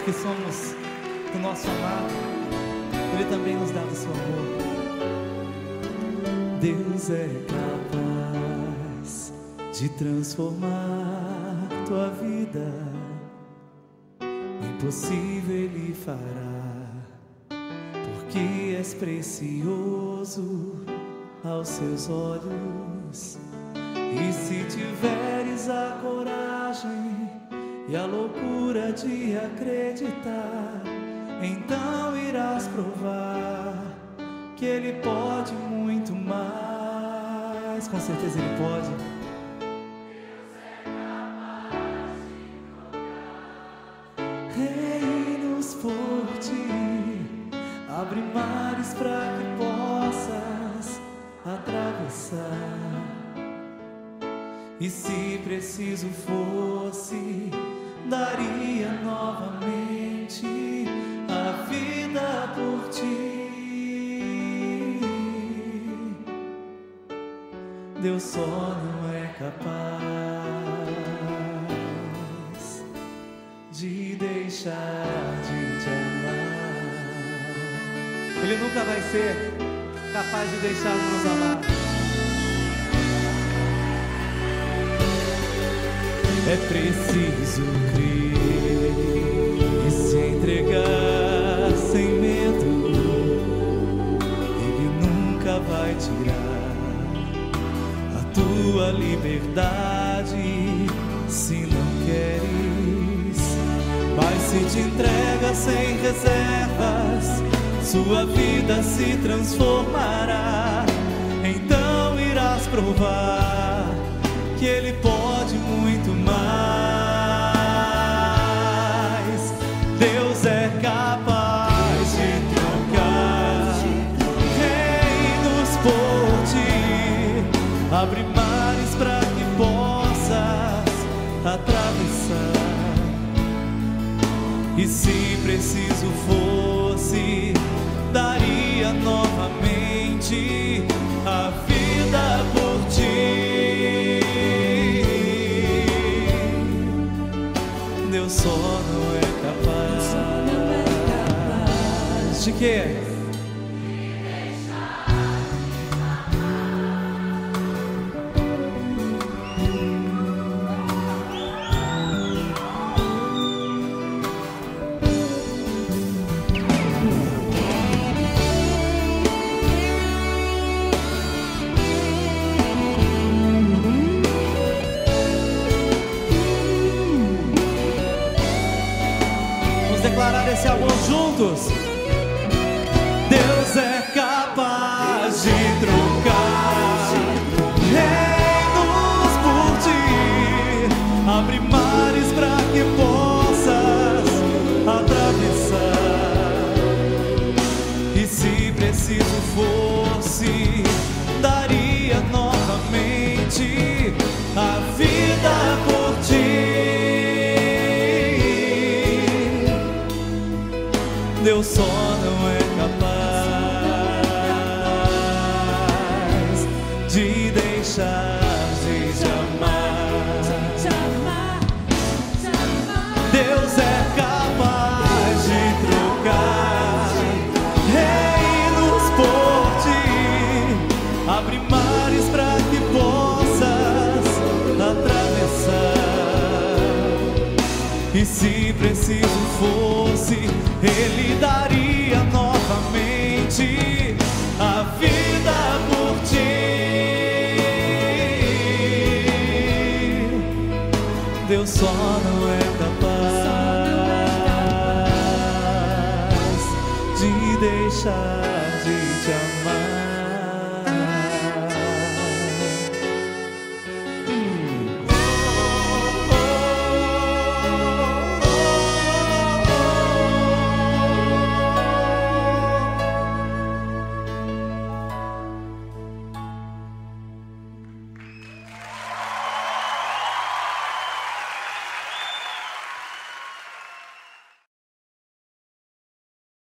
porque somos do nosso amado, Ele também nos dá do seu amor. Deus é capaz de transformar tua vida. Impossível Ele fará, porque és precioso aos seus olhos. E se tiveres a coragem e a loucura de acreditar, então irás provar que Ele pode muito mais. Com certeza Ele pode. Reinos por ti, abre mares para que possas atravessar. E se preciso fosse, daria novamente a vida por ti. Deus só não é capaz de deixar de te amar. Ele nunca vai ser capaz de deixar de nos amar. É preciso crer e se entregar sem medo. Ele nunca vai tirar a tua liberdade se não queres. Mas se te entrega sem reservas, sua vida se transformará. Então irás provar atravessar. E se preciso fosse, daria novamente a vida por ti. Deus só não é capaz de quê? Declarar esse amor juntos. Deus é capaz de trocar mares para que possas atravessar. E se preciso fosse, Ele daria novamente a vida por ti. Deus só não é capaz de deixar.